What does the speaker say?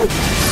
Oh!